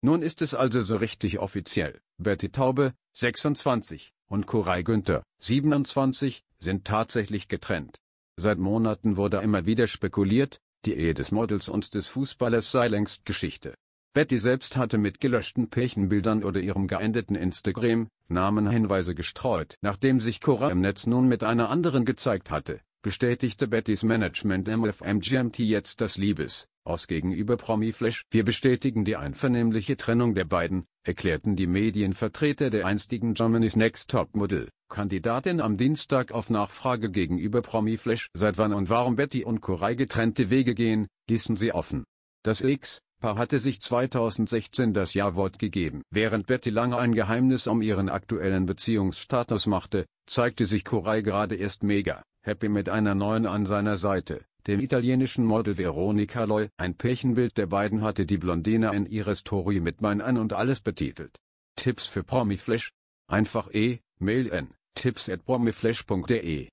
Nun ist es also so richtig offiziell. Betty Taube, 26, und Koray Günther, 27, sind tatsächlich getrennt. Seit Monaten wurde immer wieder spekuliert, die Ehe des Models und des Fußballers sei längst Geschichte. Betty selbst hatte mit gelöschten Pärchenbildern oder ihrem geendeten Instagram-Namen Hinweise gestreut. Nachdem sich Cora im Netz nun mit einer anderen gezeigt hatte, bestätigte Bettys Management MFMGMT jetzt das Liebes, aus gegenüber Promiflash. Wir bestätigen die einvernehmliche Trennung der beiden, erklärten die Medienvertreter der einstigen Germany's Next Topmodel, Kandidatin am Dienstag auf Nachfrage gegenüber Promiflash. Seit wann und warum Betty und Koray getrennte Wege gehen, ließen sie offen. Das X-Paar hatte sich 2016 das Ja-Wort gegeben. Während Betty lange ein Geheimnis um ihren aktuellen Beziehungsstatus machte, zeigte sich Koray gerade erst mega happy mit einer neuen an seiner Seite dem italienischen Model Veronica Loy. Ein Pärchenbild der beiden hatte die Blondine in ihrer Story mit Mein an und alles betitelt. Tipps für Promiflash? Einfach e, Mail n, tipps at promiflash.de